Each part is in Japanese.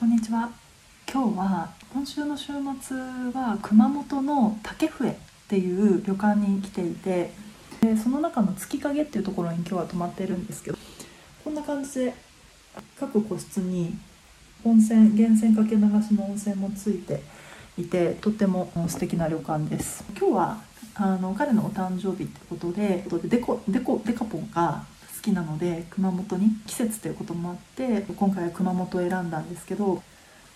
こんにちは。今日は今週の週末は熊本の竹笛っていう旅館に来ていてでその中の月影っていうところに今日は泊まってるんですけどこんな感じで各個室に温泉源泉かけ流しの温泉もついていてとっても素敵な旅館です。今日はあの彼のお誕生日ってことでデコデコデカポンが好きなので熊本に季節ということもあって今回は熊本を選んだんですけど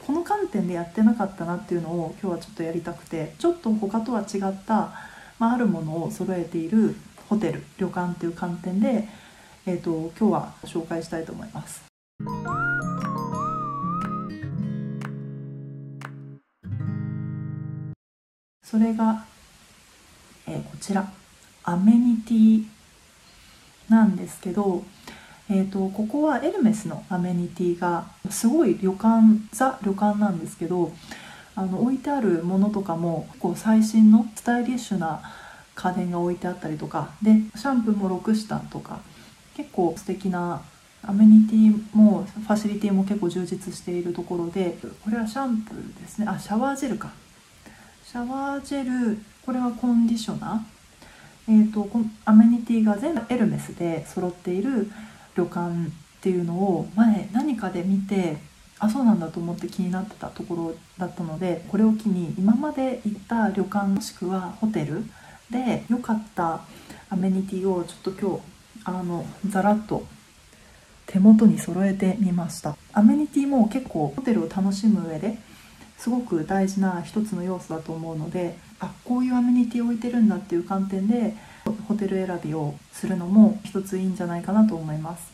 この観点でやってなかったなっていうのを今日はちょっとやりたくてちょっと他とは違った、まあ、あるものを揃えているホテル旅館っていう観点で、えーと、今日は紹介したいと思います。それが、えー、こちらアメニティなんですけど、えーと、ここはエルメスのアメニティがすごい旅館ザ旅館なんですけどあの置いてあるものとかもこう最新のスタイリッシュな家電が置いてあったりとかでシャンプーも6タとか結構素敵なアメニティもファシリティも結構充実しているところでこれはシャンプーですね。あシャワージェルか。シャワージェルこれはコンディショナーえーと、このアメニティが全部エルメスで揃っている旅館っていうのを前何かで見てあそうなんだと思って気になってたところだったのでこれを機に今まで行った旅館もしくはホテルで良かったアメニティをちょっと今日あのざらっと手元に揃えてみました。アメニティも結構ホテルを楽しむ上ですごく大事な一つの要素だと思うのであこういうアメニティを置いてるんだっていう観点でホテル選びをするのも一ついいんじゃないかなと思います。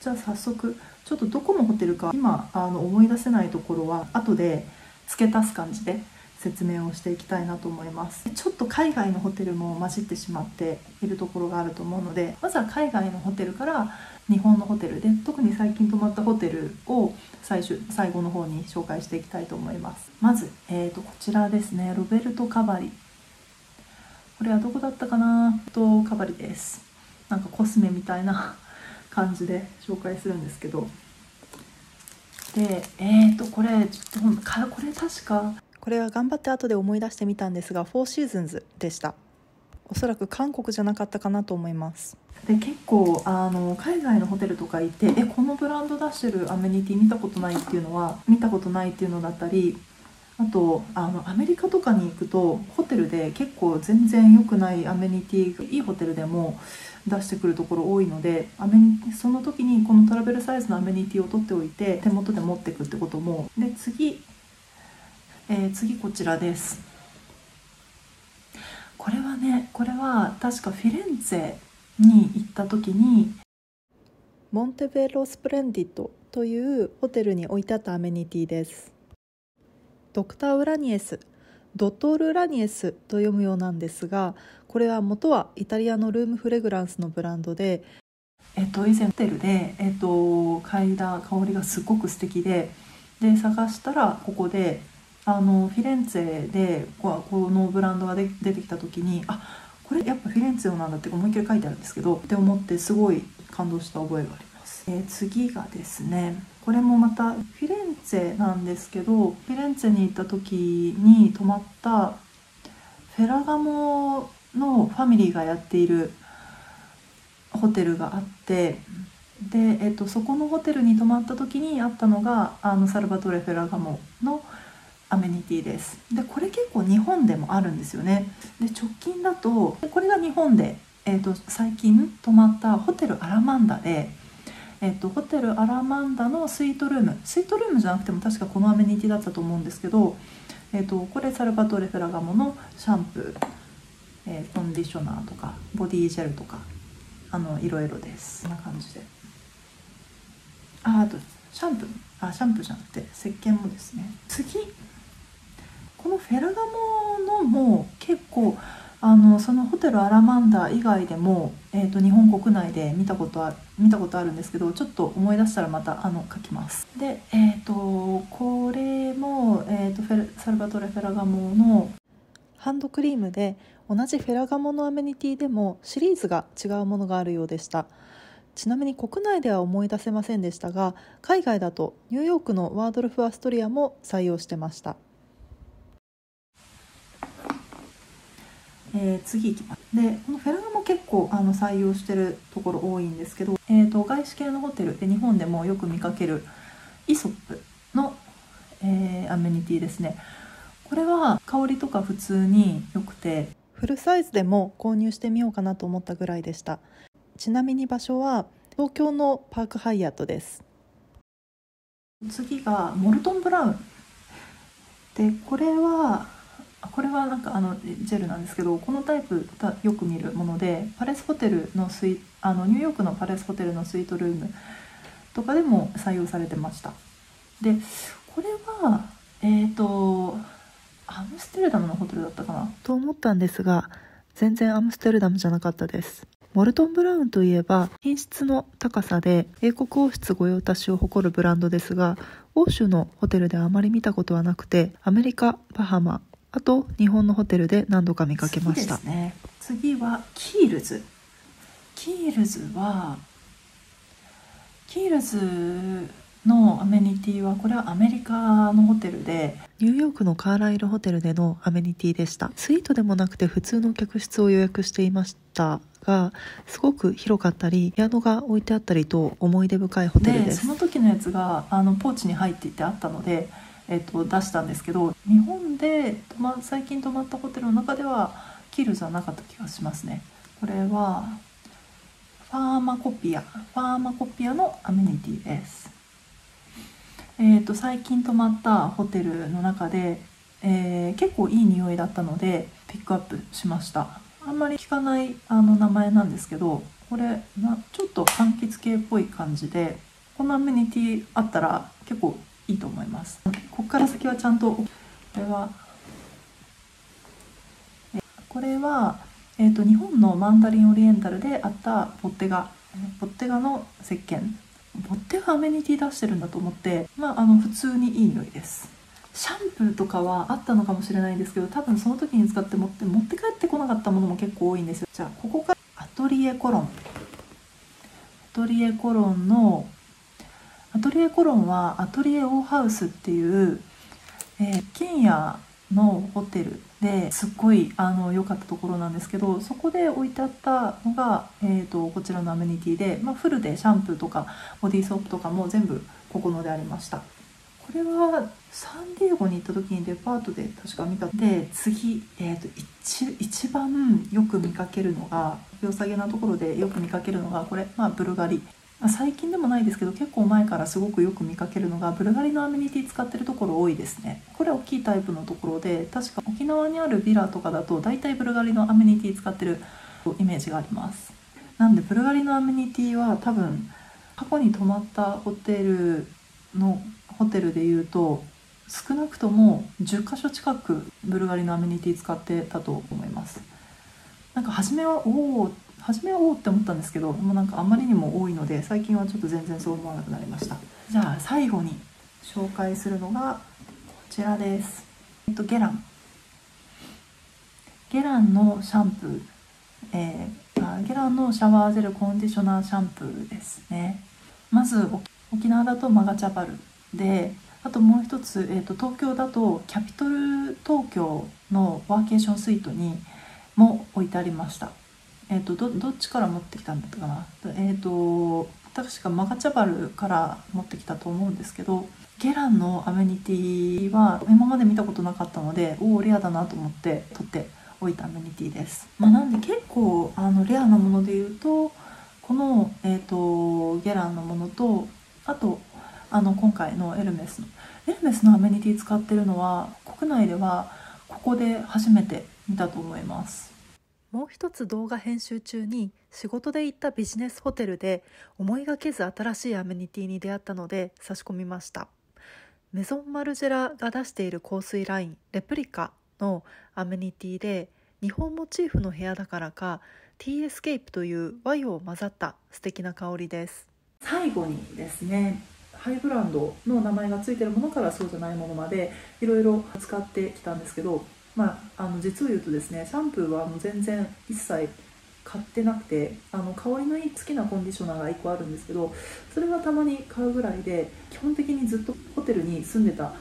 じゃあ早速ちょっとどこのホテルか今あの思い出せないところは後で付け足す感じで説明をしていきたいなと思います。ちょっと海外のホテルも混じってしまっているところがあると思うのでまずは海外のホテルから日本のホテルで特に最近泊まったホテルを最終最後の方に紹介していきたいと思います。まず、えーと、こちらですね。ロベルト・カバリ。これはどこだったかな？とカバリです。なんかコスメみたいな感じで紹介するんですけど。でえーとこれちょっとこれ確かこれは頑張って後で思い出してみたんですが「フォーシーズンズ」でした。おそらく韓国じゃなかったかなと思います。で結構あの海外のホテルとか行ってえこのブランド出してるアメニティ見たことないっていうのは見たことないっていうのだったりあとあのアメリカとかに行くとホテルで結構全然良くないアメニティいいホテルでも出してくるところ多いのでアメニその時にこのトラベルサイズのアメニティを取っておいて手元で持っていくってこともで次えー、次こちらですねこれは確かフィレンツェに行った時にモンテベロスプレンディットというホテルに置いてあったアメニティです。ドクター・ウラニエスドットール・ウラニエスと読むようなんですがこれは元はイタリアのルームフレグランスのブランドでえっと、以前ホテルで、えっと、嗅いだ香りがすごく素敵でで探したらここであのフィレンツェでこのブランドが出てきた時にあこれやっぱフィレンツェなんだって思いっきり書いてあるんですけどって思ってすごい感動した覚えがあります、えー、次がですねこれもまたフィレンツェなんですけどフィレンツェに行った時に泊まったフェラガモのファミリーがやっているホテルがあってで、えっと、そこのホテルに泊まった時にあったのがあのサルバトレ・フェラガモのアメニティです。でこれ結構日本でもあるんですよね。で直近だとこれが日本で、えーと、最近泊まったホテルアラマンダで、えーと、ホテルアラマンダのスイートルーム。スイートルームじゃなくても確かこのアメニティだったと思うんですけど、えーと、これサルバトレ・フェラガモのシャンプー、えー、コンディショナーとかボディジェルとかあのいろいろです。こんな感じで。ああとシャンプー。あシャンプーじゃなくて石鹸もですね。次このフェラガモのも結構あのそのホテルアラマンダ以外でも、えーと、日本国内で見たことあ見たことあるんですけどちょっと思い出したらまたあの書きます。でえっ、ー、とこれも、えーと、フェルサルバトレ・フェラガモのハンドクリームで同じフェラガモのアメニティでもシリーズが違うものがあるようでした。ちなみに国内では思い出せませんでしたが海外だとニューヨークのワードルフ・アストリアも採用してました。えー、次いきます。でこのフェラガも結構あの採用してるところ多いんですけど、えーと、外資系のホテルで日本でもよく見かけるイソップの、えー、アメニティですね。これは香りとか普通に良くてフルサイズでも購入してみようかなと思ったぐらいでした。ちなみに場所は東京のパークハイアットです。次がモルトンブラウン。でこれはこれはなんかあのジェルなんですけどこのタイプよく見るものでパレスホテルのスイあのニューヨークのパレスホテルのスイートルームとかでも採用されてました。でこれはえっ、ー、とアムステルダムのホテルだったかな？と思ったんですが全然アムステルダムじゃなかったです。モルトンブラウンといえば品質の高さで英国王室御用達を誇るブランドですが欧州のホテルであまり見たことはなくてアメリカバハマあと日本のホテルで何度か見かけました。次,、ね、次はキールズ。キールズはキールズのアメニティはこれはアメリカのホテルでニューヨークのカーライルホテルでのアメニティでした。スイートでもなくて普通の客室を予約していましたがすごく広かったりピアノが置いてあったりと思い出深いホテルです。その時のやつがあのポーチに入っていてあったのでえっと、出したんですけど日本で泊、ま、最近泊まったホテルの中ではキルズはなかった気がしますね。これはファーマコピアファーマコピアのアメニティです。えっと最近泊まったホテルの中で、えー、結構いい匂いだったのでピックアップしました。あんまり聞かないあの名前なんですけどこれなちょっと柑橘系っぽい感じでこのアメニティあったら結構いいと思います。から先はちゃんとこれはこれは、えーと、日本のマンダリンオリエンタルであったポッテガポッテガの石鹸。ポッテガアメニティ出してるんだと思ってまああの普通にいい匂いです。シャンプーとかはあったのかもしれないんですけど多分その時に使って持って持って帰ってこなかったものも結構多いんですよ。じゃあここがアトリエコロン。アトリエコロンのアトリエコロンはアトリエオーハウスっていう、えー、一軒家のホテルですっごいあの良かったところなんですけどそこで置いてあったのが、えーと、こちらのアメニティで、まあ、フルでシャンプーとかボディーソープとかも全部ここのでありました。これはサンディエゴに行った時にデパートで確か見たで次、えーと、一一番よく見かけるのが良さげなところでよく見かけるのがこれ、まあ、ブルガリ。最近でもないですけど結構前からすごくよく見かけるのがブルガリのアメニティ使ってるところ多いですね。これ大きいタイプのところで確か沖縄にあるビラとかだと大体ブルガリのアメニティ使ってるイメージがあります。なんでブルガリのアメニティは多分過去に泊まったホテルのホテルでいうと少なくとも10箇所近くブルガリのアメニティ使ってたと思います。なんか初めはおお初めはおって思ったんですけどもうなんかあまりにも多いので最近はちょっと全然そう思わなくなりました。じゃあ最後に紹介するのがこちらです。えっとゲラン。ゲランのシャンプー、えー、あゲランのシャワージェルコンディショナーシャンプーですね。まず沖縄だとマガチャバルであともう一つ、えー、と東京だとキャピトル東京のワーケーションスイートにも置いてありました。えーと、どどっちから持ってきたんだったかな？えっ、ー、と確かマガチャバルから持ってきたと思うんですけどゲランのアメニティは今まで見たことなかったのでおおレアだなと思って取っておいたアメニティです、まあ、なんで結構あのレアなもので言うとこの、えーと、ゲランのものとあとあの今回のエルメスのエルメスのアメニティ使ってるのは国内ではここで初めて見たと思います。もう一つ動画編集中に仕事で行ったビジネスホテルで思いがけず新しいアメニティに出会ったので差し込みました。メゾンマルジェラが出している香水ラインレプリカのアメニティで日本モチーフの部屋だからか Tea Escape という和洋を混ざった素敵な香りです。最後にですねハイブランドの名前が付いてるものからそうじゃないものまでいろいろ使ってきたんですけどまあ、あの実を言うとですねシャンプーはもう全然一切買ってなくてあの香りのいい好きなコンディショナーが1個あるんですけどそれはたまに買うぐらいで基本的にずっとホテルに住んでた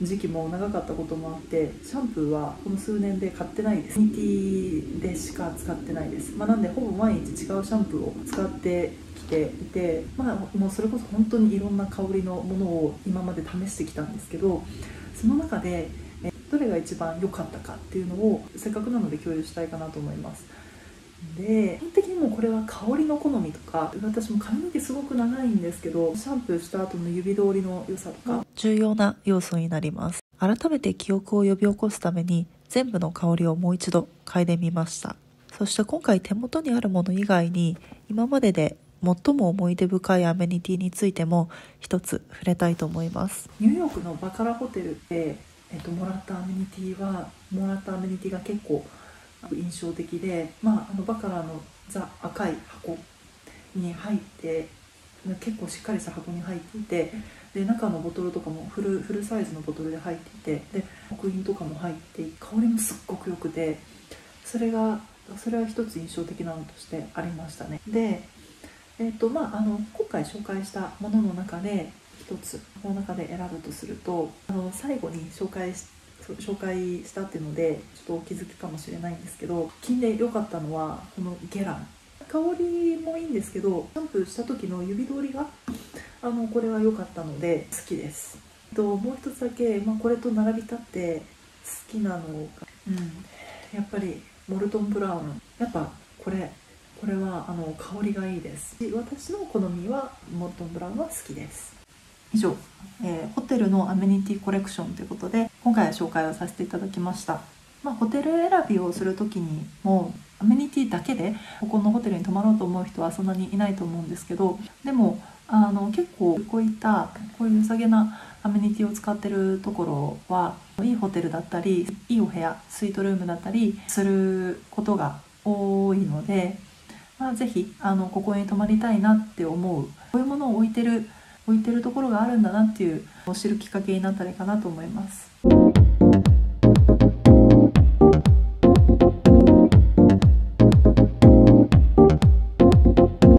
時期も長かったこともあってシャンプーはこの数年で買ってないです。ニティでしか使ってないです、まあ、なんでほぼ毎日違うシャンプーを使ってきていて、まあ、もうそれこそ本当にいろんな香りのものを今まで試してきたんですけどその中でどれが一番良かったかっていうのをせっかくなので共有したいかなと思います。で基本的にもこれは香りの好みとか私も髪の毛すごく長いんですけどシャンプーした後の指通りの良さとか。重要な要素になります。改めて記憶を呼び起こすために全部の香りをもう一度嗅いでみました。そして今回手元にあるもの以外に今までで最も思い出深いアメニティについても一つ触れたいと思います。ニューヨークのバカラホテルで、えっと、もらったアメニティはもらったアメニティが結構印象的で、まあ、あのバカラのザ赤い箱に入って結構しっかりした箱に入っていてで中のボトルとかもフルフルサイズのボトルで入っていてで刻印とかも入って香りもすっごく良くてそれがそれは一つ印象的なのとしてありましたね。で、えーとまあ、あの今回紹介したものの中で一つこの中で選ぶとするとあの最後に紹介し紹介したっていうのでちょっとお気づきかもしれないんですけど金で良かったのはこのゲラン。香りもいいんですけどシャンプした時の指通りがあのこれは良かったので好きです。ともう一つだけ、まあ、これと並び立って好きなのが、うん、やっぱりモルトンブラウン。やっぱこれこれはあの香りがいいです。私の好みはモルトンブラウンは好きです。以上、えー、ホテルのアメニティコレクションということで今回は紹介をさせていただきました、まあ、ホテル選びをする時にもアメニティだけでここのホテルに泊まろうと思う人はそんなにいないと思うんですけどでもあの結構こういったこういう良さげなアメニティを使ってるところはいいホテルだったりいいお部屋スイートルームだったりすることが多いので、まあ、ぜひあのここに泊まりたいなって思うこういうものを置いてる置いてるところがあるんだなっていう知るきっかけになったらいいかなと思います。